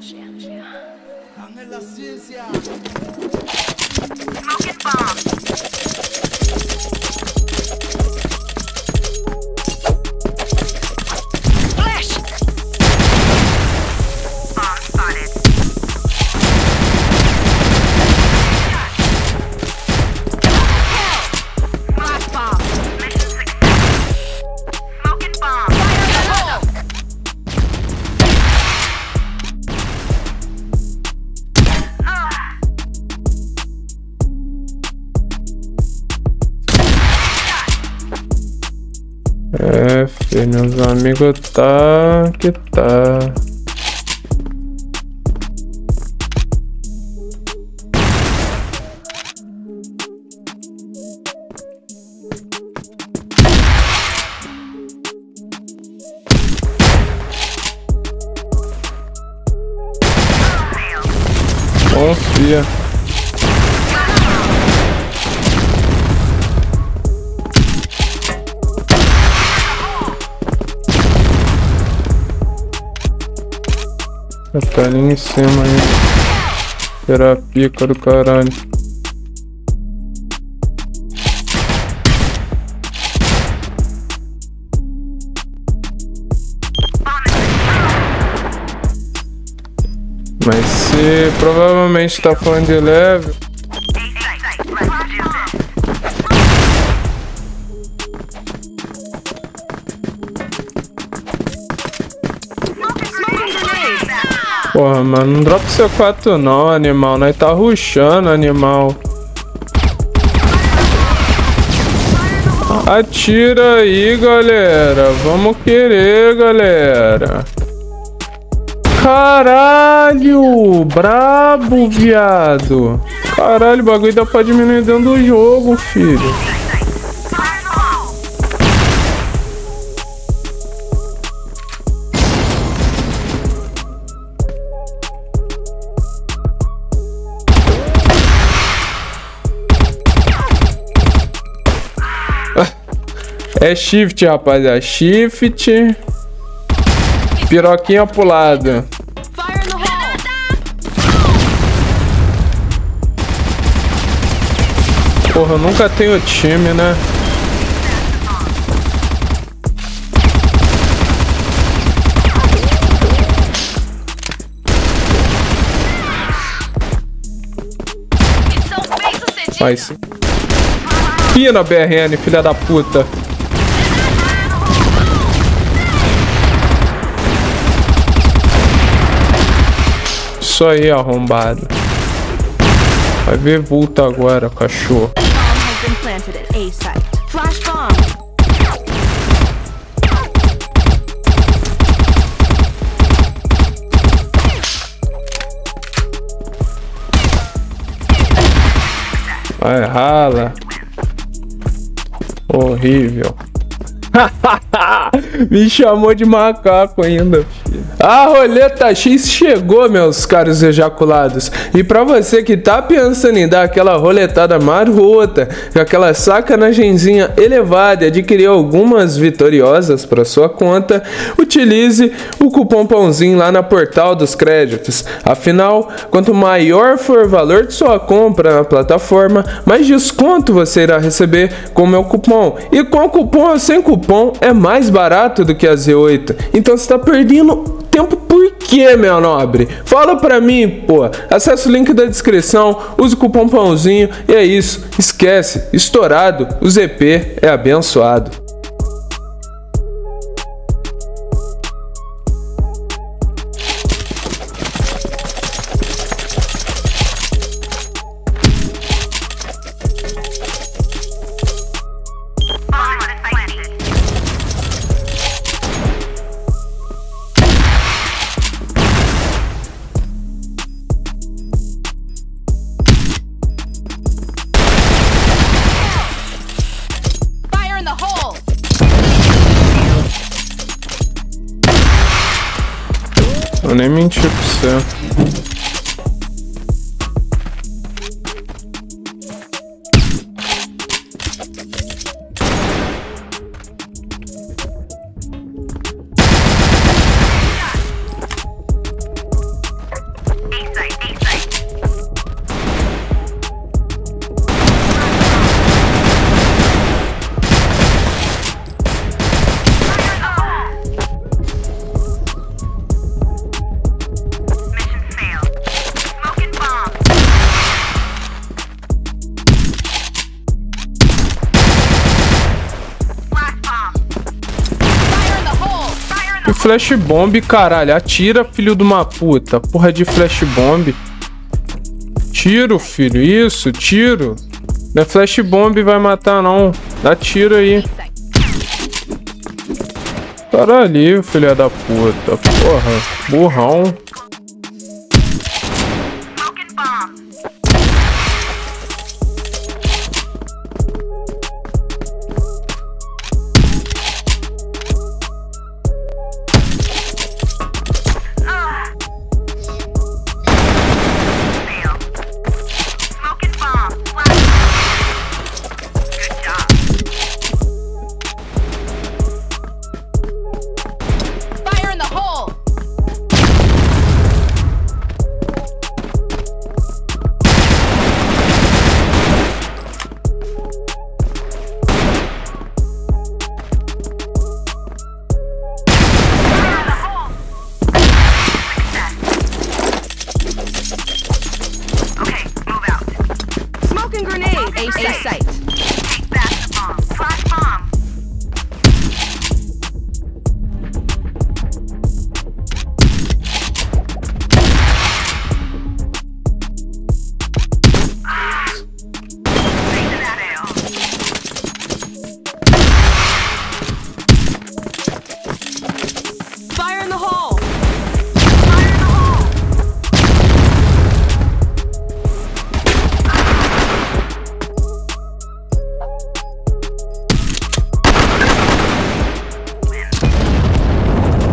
Ángel la ciencia. Smoking bomb. É, os amigos tá que tá. Confia. Tá ali em cima aí. Terapia do caralho. Mas se provavelmente tá falando de leve. Porra, mano, não dropa C4 não, animal. Nós tá ruxando, animal. Atira aí, galera. Vamos querer, galera. Caralho! Brabo, viado! Caralho, o bagulho dá pra diminuir dentro do jogo, filho. É shift, rapaziada. Shift. Piroquinha pro lado. Porra, eu nunca tenho time, né? Mas. Pina, BRN, filha da puta. Isso aí, arrombado. Vai ver vulto agora, cachorro. Vai, rala. Horrível. Me chamou de macaco ainda. A roleta X chegou, meus caros ejaculados. E pra você que tá pensando em dar aquela roletada marota, aquela sacanagemzinha elevada e adquirir algumas vitoriosas pra sua conta, utilize o cupom pãozinho lá na portal dos créditos. Afinal, quanto maior for o valor de sua compra na plataforma, mais desconto você irá receber com o meu cupom. E com cupom ou sem cupom é mais barato do que a Z8. Então você está perdendo tempo por quê, meu nobre? Fala pra mim, pô. Acesse o link da descrição, use o cupom pãozinho e é isso. Esquece, estourado, o ZP é abençoado. Eu nem menti pra você. Que flash bomb, caralho. Atira, filho de uma puta. Porra de flash bomb. Tiro, filho. Isso, tiro. Não é flash bomb vai matar, não. Dá tiro aí. Caralho, filha da puta. Porra. Burrão.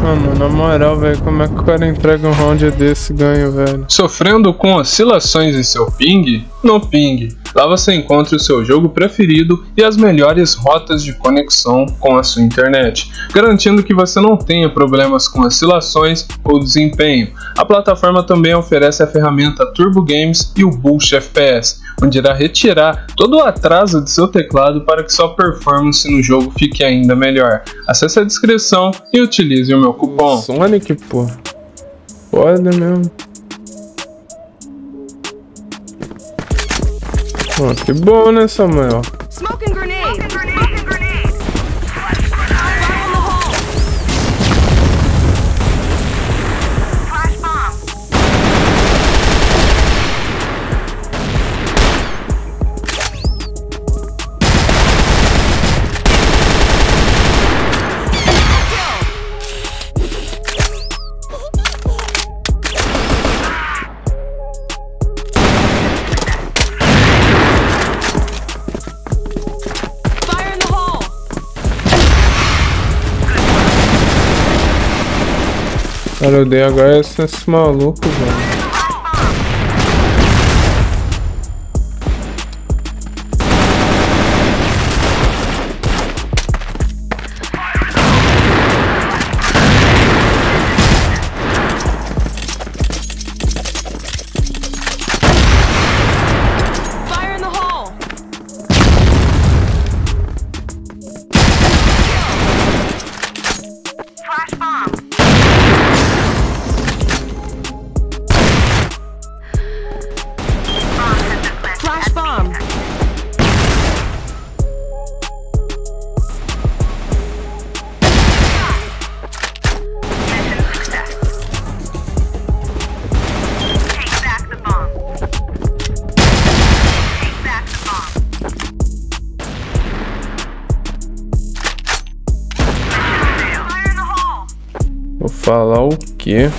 Mano, na moral, velho, como é que o cara entrega um round desse ganha, velho? Sofrendo com oscilações em seu ping? No ping. Lá você encontra o seu jogo preferido e as melhores rotas de conexão com a sua internet, garantindo que você não tenha problemas com oscilações ou desempenho. A plataforma também oferece a ferramenta Turbo Games e o Boost FPS, onde irá retirar todo o atraso de seu teclado para que sua performance no jogo fique ainda melhor. Acesse a descrição e utilize o meu cupom. Sonic, pô. Foda mesmo. Pô, que bom, né, eu dei agora esse, esse maluco, velho. Falar o quê?